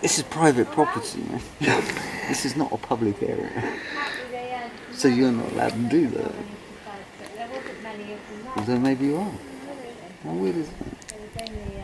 This is private property, man. this is not a public area. So you're not allowed to do that. There maybe you are. How weird is that